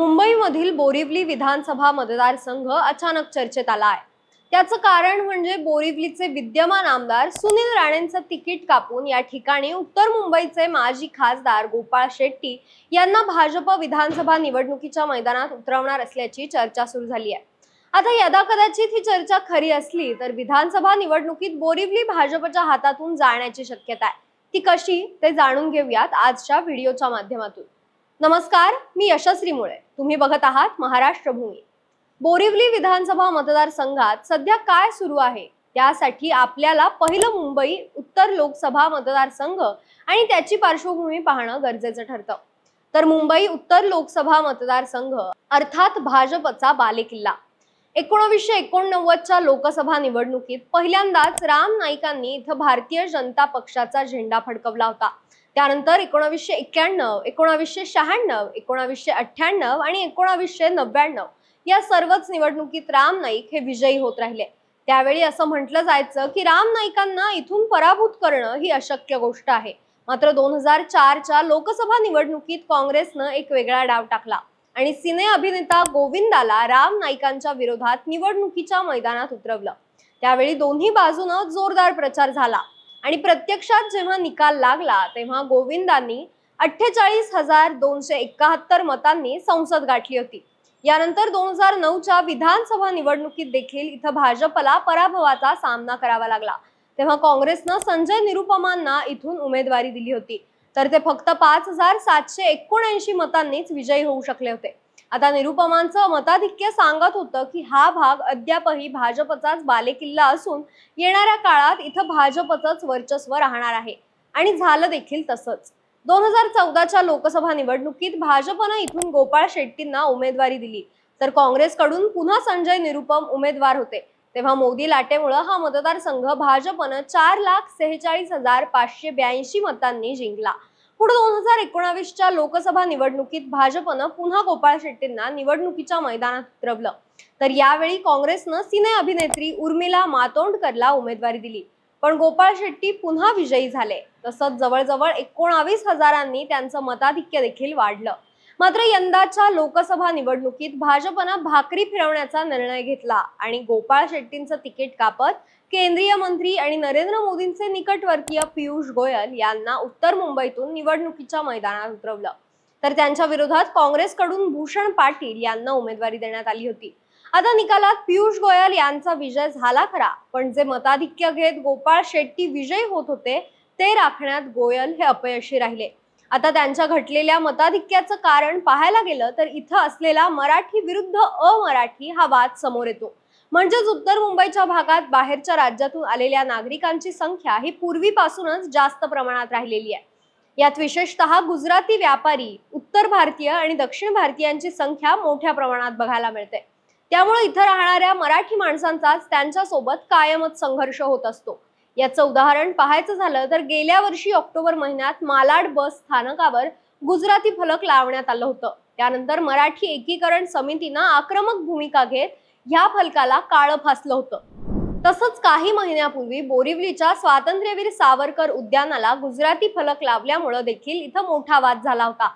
मुंबईमधील बोरिवली विधानसभा मतदारसंघ अचानक चर्चेत आला आहे. त्याचं कारण म्हणजे बोरिवलीचे विद्यमान आमदार सुनील राणेंचं तिकीट कापून या ठिकाणी उत्तर मुंबईचे माजी खासदार गोपाळ शेट्टी यांना भाजप विधानसभा निवडणुकीच्या मैदानात उतरवणार असल्याची चर्चा सुरू झाली आहे. आता यदा कदाचित ही चर्चा खरी असली तर विधानसभा निवडणुकीत बोरिवली भाजपच्या हातातून जाण्याची शक्यता आहे. ती कशी ते जाणून घेऊयात आजच्या व्हिडिओच्या माध्यमातून. नमस्कार मी यशस्वी मुळे. तुम्ही बघत आहात महाराष्ट्र भूमी. बोरिवली विधानसभा मतदारसंघात सध्या काय सुरू आहे? त्यासाठी आपल्याला पहिलं मुंबई उत्तर लोकसभा मतदारसंघ आणि त्याची पार्श्वभूमी पाहणं गरजेचं ठरतं. तर मुंबई उत्तर लोकसभा मतदारसंघ अर्थात भाजपचा बालेकिल्ला. एकोणवीसशे एकोणनव्वदच्या लोकसभा निवडणुकीत पहिल्यांदाच राम नाईकांनी इथं भारतीय जनता पक्षाचा झेंडा फडकवला होता. त्यानंतर एकोणावीसशे एक्क्याण्णव एकोणावीसशे शहाण्णव एकोणावीसशे अठ्ठ्याण्णव आणि एकोणावीसशे नव्याण्णव या सर्वच निवडणुकीत राम नाईक हे विजयी होत राहिले. त्यावेळी असं म्हटलं जायचं की राम नाईकांना इथून पराभूत करणं ही अशक्य गोष्ट आहे. मात्र दोन हजार चारच्या लोकसभा निवडणुकीत काँग्रेसनं एक वेगळा डाव टाकला आणि सिने अभिनेता गोविंदाला राम नाईकांच्या विरोधात निवडणुकीच्या मैदानात उतरवलं. त्यावेळी दोन्ही बाजूनं जोरदार प्रचार झाला. आणि प्रत्यक्षात जेव्हा निकाल लागला तेव्हा गोविंदांनी अठ्ठेचाळीस हजार दोनशे एकाहत्तर मतांनी संसद गाठली होती. यानंतर दोन हजार नऊच्या विधानसभा निवडणुकीत देखील इथं भाजपला पराभवाचा सामना करावा लागला. तेव्हा काँग्रेसनं संजय निरुपमांना इथून उमेदवारी दिली होती. तर ते फक्त पाच हजार सातशे एकोणऐंशी मतांनीच विजयी होऊ शकले होते. आता निरुपमांचं मताधिक्य सांगत होतं की हा भाग अद्यापही भाजपचाच बालेकिल्ला असून येणाऱ्या काळात इथं भाजपचंच वर्चस्व राहणार आहे. आणि झालं देखील तसंच. दोन हजार चौदाच्या लोकसभा निवडणुकीत भाजपनं इथून गोपाळ शेट्टींना उमेदवारी दिली. तर काँग्रेसकडून पुन्हा संजय निरुपम उमेदवार होते. तेव्हा मोदी लाटेमुळं हा मतदारसंघ भाजपनं चार लाख सेहेचाळीस हजार पाचशे ब्याऐंशी मतांनी जिंकला. पुढे दोन हजार एकोणावीसच्या लोकसभा निवडणुकीत भाजपनं पुन्हा गोपाळ शेट्टींना निवडणुकीच्या मैदानात उतरवलं. तर यावेळी काँग्रेसनं सिने अभिनेत्री उर्मिला मातोंडकरला उमेदवारी दिली. पण गोपाळ शेट्टी पुन्हा विजयी झाले. तसंच जवळजवळ एकोणावीस हजारांनी त्यांचं मताधिक्य देखील वाढलं. मात्र यंदाच्या लोकसभा निवडणुकीत भाजपनं भाकरी फिरवण्याचा निर्णय घेतला आणि गोपाळ शेट्टींचं तिकीट कापत केंद्रीय मंत्री आणि नरेंद्र मोदींचे निकटवर्तीय पियुष गोयल यांना उत्तर मुंबईतून निवडणुकीच्या मैदानात उतरवलं. तर त्यांच्या विरोधात काँग्रेसकडून भूषण पाटील यांना उमेदवारी देण्यात आली होती. आता निकालात पियुष गोयल यांचा विजय झाला खरा पण जे मताधिक्य घेत गोपाळ शेट्टी विजयी होत होते ते राखण्यात गोयल हे अपयशी राहिले. आता त्यांच्या घटलेल्या मताधिक्याचं कारण पाहायला गेलं तर इथं असलेला मराठी विरुद्ध अमराठी हा वाद समोर येतो. म्हणजेच उत्तर मुंबईच्या भागात बाहेरच्या राज्यातून आलेल्या नागरिकांची संख्या ही पूर्वीपासूनच जास्त प्रमाणात राहिलेली आहे. यात विशेषतः गुजराती व्यापारी उत्तर भारतीय आणि दक्षिण भारतीयांची संख्या मोठ्या प्रमाणात बघायला मिळते. त्यामुळे इथं राहणाऱ्या मराठी माणसांचाच त्यांच्यासोबत कायमच संघर्ष होत असतो. याचं उदाहरण पाहायचं झालं तर गेल्या वर्षी ऑक्टोबर महिन्यात मालाड बस स्थानकावर गुजराती फलक लावण्यात आलं होतं. त्यानंतर मराठी एकीकरण समितीनं आक्रमक भूमिका घेत ह्या फलकाला काळं फासलं होतं. तसंच काही महिन्यापूर्वी बोरिवलीच्या स्वातंत्र्यवीर सावरकर उद्यानाला गुजराती फलक लावल्यामुळं देखील इथं मोठा वाद झाला होता.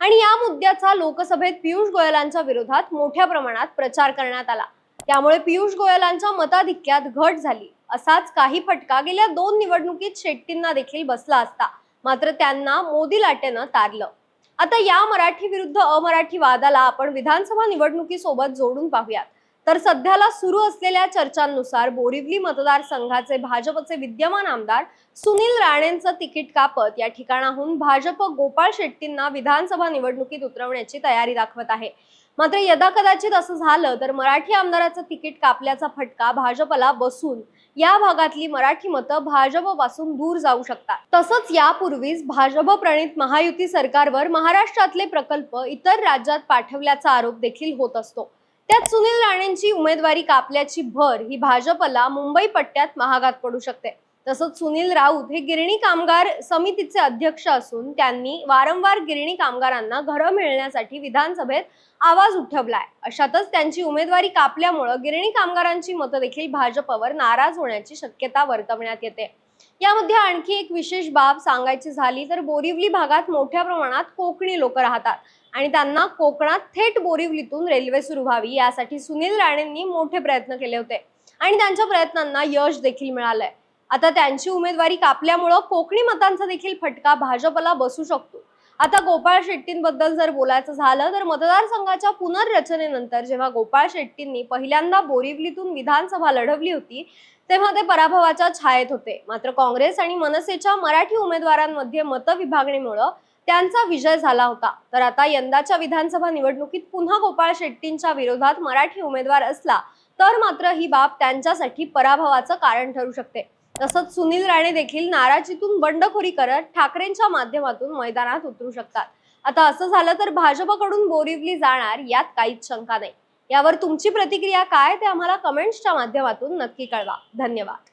आणि या मुद्द्याचा लोकसभेत पियुष गोयलांच्या विरोधात मोठ्या प्रमाणात प्रचार करण्यात आला. त्यामुळे पियुष गोयलांच्या मताधिक्यात घट झाली. असाच काही फटका गेल्या दोन निवडणुकीत शेट्टींना देखील बसला असता. मात्र त्यांना मोदी लाटेनं तारलं. आता या मराठी विरुद्ध अमराठी वादाला आपण विधानसभा निवडणुकीसोबत जोडून पाहूयात. तर सध्याला सुरू असलेल्या चर्चांनुसार बोरिवली मतदारसंघाचे भाजपचे विद्यमान आमदार सुनील राणेंचं तिकीट कापत या ठिकाणाहून भाजप गोपाळ शेट्टींना विधानसभा निवडणुकीत उतरवण्याची तयारी दाखवत आहे. मात्र यदा कदाचित असं झालं तर मराठी आमदाराचं तिकीट कापल्याचा फटका भाजपला बसून या भागातली मराठी मतं भाजपपासून दूर जाऊ शकतात. तसंच यापूर्वीच भाजप प्रणित महायुती सरकारवर महाराष्ट्रातले प्रकल्प इतर राज्यात पाठवल्याचा आरोप देखील होत असतो. त्यात सुनील राणेंची उमेदवारी कापल्याची भर ही भाजपला मुंबई पट्ट्यात महागात पडू शकते. तसंच सुनील राऊत हे गिरणी कामगार समितीचे अध्यक्ष असून त्यांनी वारंवार गिरणी कामगारांना घरं मिळण्यासाठी विधानसभेत आवाज उठवलाय. अशातच त्यांची उमेदवारी कापल्यामुळं गिरणी कामगारांची मतं देखील भाजपवर नाराज होण्याची शक्यता वर्तवण्यात येते. यामध्ये आणखी एक विशेष बाब सांगायची झाली तर बोरिवली भागात मोठ्या प्रमाणात कोकणी लोक राहतात. आणि त्यांना कोकणात थेट बोरिवलीतून रेल्वे सुरू व्हावी यासाठी सुनील राणेंनी मोठे प्रयत्न केले होते. आणि त्यांच्या प्रयत्नांना यश देखील मिळालंय. आता त्यांची उमेदवारी कापल्यामुळं कोकणी मतांचा देखील फटका भाजपला बसू शकतो. आता गोपाळ शेट्टींबद्दल जर बोलायचं झालं तर मतदारसंघाच्या पुनर्रचनेनंतर जेव्हा गोपाळ शेट्टींनी पहिल्यांदा बोरिवलीतून विधानसभा लढवली होती तेव्हा ते पराभवाच्या छायेत होते. मात्र काँग्रेस आणि मनसेच्या मराठी उमेदवारांमध्ये मतविभागणीमुळं त्यांचा विजय झाला होता. तर आता यंदाच्या विधानसभा निवडणुकीत पुन्हा गोपाळ शेट्टींच्या विरोधात मराठी उमेदवार असला तर मात्र ही बाब त्यांच्यासाठी पराभवाचं कारण ठरू शकते. तसंच सुनील राणे देखील नाराजीतून बंडखोरी करत ठाकरेंच्या माध्यमातून मैदानात उतरू शकतात. आता असं झालं तर भाजपकडून बोरिवली जाणार यात काहीच शंका नाही. यावर तुमची प्रतिक्रिया काय ते आम्हाला कमेंट्सच्या माध्यमातून नक्की कळवा. धन्यवाद.